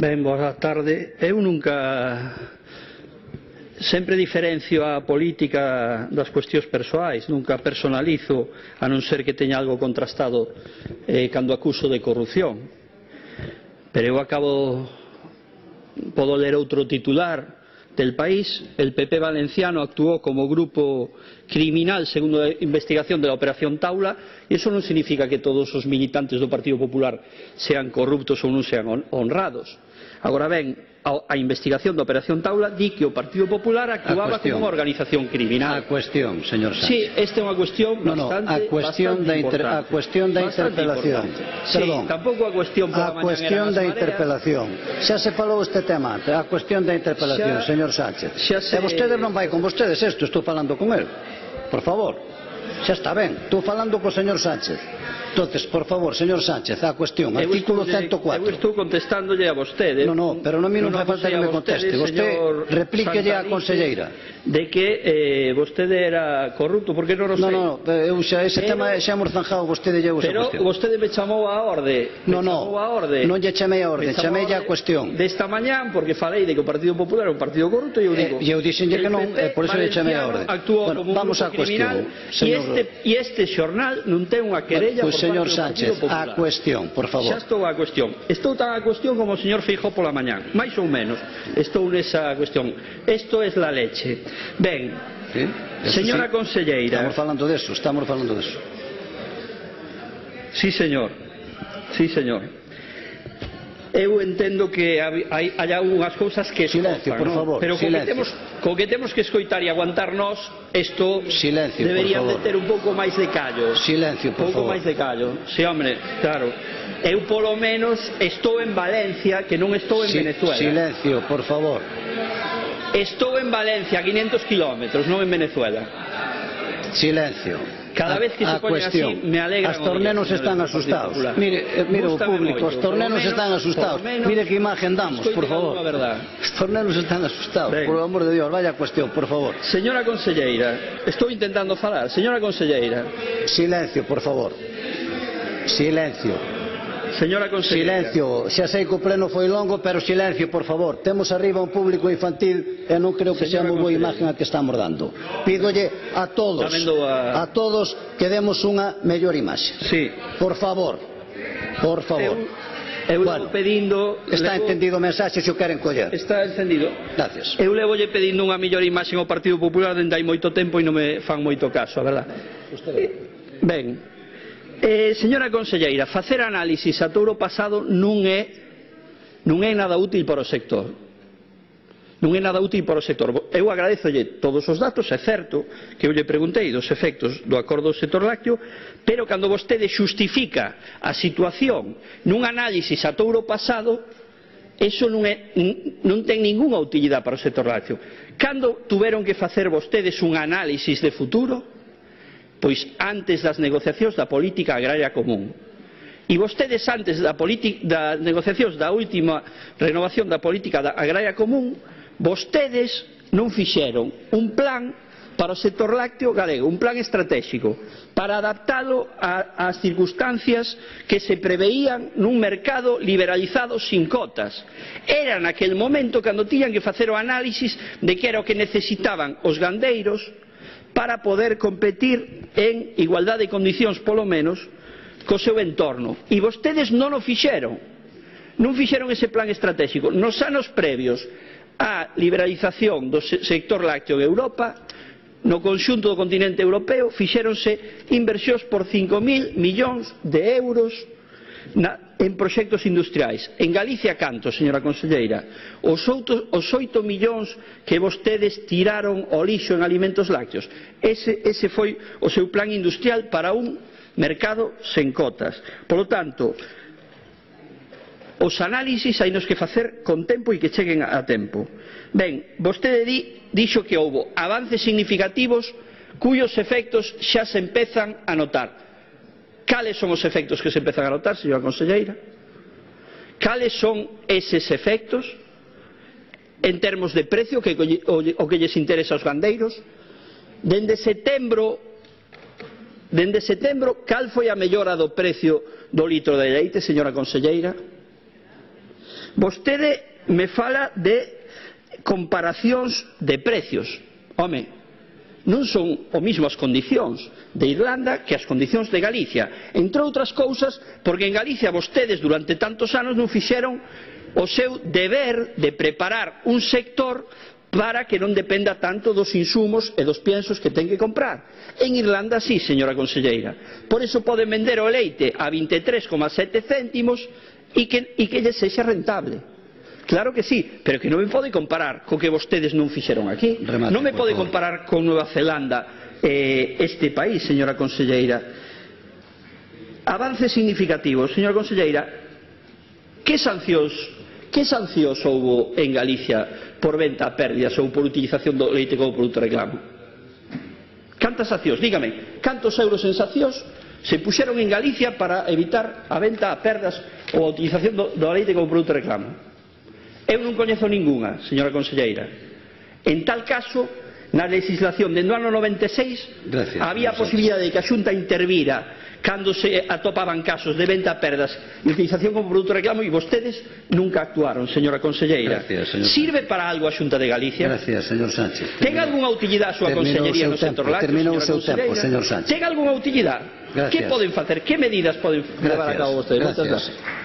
Ben, boa tarde. Eu nunca sempre diferencio a política das cuestións persoais, nunca personalizo, a non ser que teña algo contrastado eh, cando acuso de corrupción. Pero eu acabo, podo ler outro titular del país, el PP valenciano actuou como grupo criminal segundo a investigación da operación Taula e iso non significa que todos os militantes do Partido Popular sean corruptos ou non sean honrados agora ben a, a investigación da operación Taula di que o Partido Popular actuaba cuestión, como unha organización criminal. A cuestión, señor Sánchez. Sí, esta é unha cuestión no, bastante, no, a cuestión bastante da inter, importante. A cuestión da interpelación. Sí, Perdón. tampouco a cuestión pola A cuestión da interpelación. Xa se falou este tema, a cuestión da interpelación, xa, señor Sánchez. Xa se... E vostedes non vai con vostedes, isto estou falando con el por favor. Xa está ben, estou falando co señor Sánchez. Entonces, por favor, señor Sánchez, a cuestión, eu artículo 104 eu estou contestándolle a vostede. No, no, pero non, non, non me falta que me conteste. Vostede, señor... replíquelle a conselleira de que eh, vostede era corrupto, porque non o sei. Non, non, eh, eu xa ese pero, tema xa hemos zanjado, vostede lle usa Pero cuestión. vostede me chamou a orde. Non, non, a orde. non lle chamei a orde, chamei a cuestión. Desta mañán, porque falei de que o Partido Popular é un partido corrupto, e eu eh, digo... E eh, eu dixenlle que non, eh, por iso lle chamei a orde. Actuou bueno, como un vamos a cuestión, criminal, señor... e, este, e este xornal non ten unha querella bueno, pues, por señor parte Sánchez, do Partido Popular. a cuestión, por favor. Xa estou a cuestión. Estou tan a cuestión como o señor Feijó pola mañán, máis ou menos. Estou nesa cuestión. Esto es la leche. Ben, sí, señora sí. conselleira... Estamos falando deso, estamos falando deso. Sí, señor. Sí, señor. Eu entendo que hai, hai algunhas cousas que Silencio, por favor, ¿no? pero co que, temos, co que temos que escoitar e aguantar nós, isto Silencio, debería meter un pouco máis de callo. Silencio, por pouco favor. máis de callo. Si, sí, hombre, claro. Eu polo menos estou en Valencia, que non estou en si, Venezuela. Silencio, por favor. Estou en Valencia a 500 kilómetros non en Venezuela Silencio. Cada A- vez que se a ponen cuestión. así, me alegran As o tornenos están asustados. Mire, eh, mire o público, moito, os por lo tornenos menos- están asustados. menos Mire que imagen damos, por favor. algunha verdad. Os tornenos están asustados, por o amor de Dios, vaya cuestión, por favor. Señora conselleira, estou intentando falar. Señora conselleira, Silencio, por favor. Silencio. Señora conselleira. Silencio, xa sei que o pleno foi longo, pero silencio, por favor. Temos arriba un público infantil e non creo que sea moi boa imagen a que estamos dando. Pídolle a todos, a... a todos que demos unha mellor imaxe. Sí. Por favor. Por favor. Eu, eu bueno, pedindo, está levo... entendido o mensaxe se o queren coller. Está entendido. Gracias. Eu levo lle pedindo unha mellor imaxe ao Partido Popular dende hai moito tempo e non me fan moito caso, a verdad. Usted. Eh, ben, Eh, señora conselleira, facer análisis a touro pasado non é, non é nada útil para o sector non é nada útil para o sector. Eu agradezolle todos os datos, é certo que eu lle preguntei dos efectos do acordo do sector lácteo, pero cando vostede xustifica a situación nun análisis a touro pasado, eso non, é, non ten ningunha utilidade para o sector lácteo. Cando tuveron que facer vostedes un análisis de futuro, pois antes das negociacións da política agraria común. E vostedes antes da das da negociacións da última renovación da política da agraria común, vostedes non fixeron un plan para o sector lácteo galego, un plan estratégico, para adaptalo ás circunstancias que se preveían nun mercado liberalizado sin cotas. Era naquel momento cando tiñan que facer o análisis de que era o que necesitaban os gandeiros, para poder competir en igualdade de condicións, polo menos, co seu entorno. E vostedes non o fixeron. Non fixeron ese plan estratégico. Nos anos previos á liberalización do sector lácteo en Europa, no conxunto do continente europeo, fixéronse inversións por 5.000 millóns de euros na, en proxectos industriais. En Galicia canto, señora conselleira? Os, outros, os 8 millóns que vostedes tiraron ao lixo en alimentos lácteos. Ese, ese foi o seu plan industrial para un mercado sen cotas. Polo tanto, os análisis hainos que facer con tempo e que cheguen a tempo. Ben, vostede di, dixo que houbo avances significativos cuyos efectos xa se empezan a notar Cales son os efectos que se empezan a notar, señora conselleira? Cales son eses efectos en termos de precio que, o, o que lles interesa aos gandeiros? Dende setembro Dende setembro, cal foi a mellora do precio do litro de leite, señora conselleira? Vostede me fala de comparacións de precios. Home, non son o mismo as condicións de Irlanda que as condicións de Galicia entre outras cousas porque en Galicia vostedes durante tantos anos non fixeron o seu deber de preparar un sector para que non dependa tanto dos insumos e dos piensos que ten que comprar. En Irlanda sí, señora conselleira. Por iso poden vender o leite a 23,7 céntimos e que, e que lle sexa rentable Claro que sí, pero que non me pode comparar co que vostedes non fixeron aquí. Remate, non me pode comparar con Nueva Zelanda eh, este país, señora conselleira. Avances significativos. Señora conselleira, que sancións que sancións houbo en Galicia por venta a pérdidas ou por utilización do leite como produto reclamo? Cantas sancións? Dígame, cantos euros en sancións se puxeron en Galicia para evitar a venta a perdas ou a utilización do, do leite como produto reclamo? Eu non coñezo ningunha, señora conselleira. En tal caso, na legislación dende o ano 96 Gracias, había a posibilidade de que a Xunta intervira cando se atopaban casos de venta perdas e utilización como produto de reclamo e vostedes nunca actuaron, señora conselleira. Gracias, señor Sirve para algo a Xunta de Galicia? Gracias, señor Sánchez. Ten algunha utilidade a súa consellería no sector lácteo, Terminou o seu tempo, señor Sánchez. Ten algunha utilidade? Gracias. Que poden facer? Que medidas poden levar a cabo vostedes? Gracias. Gracias.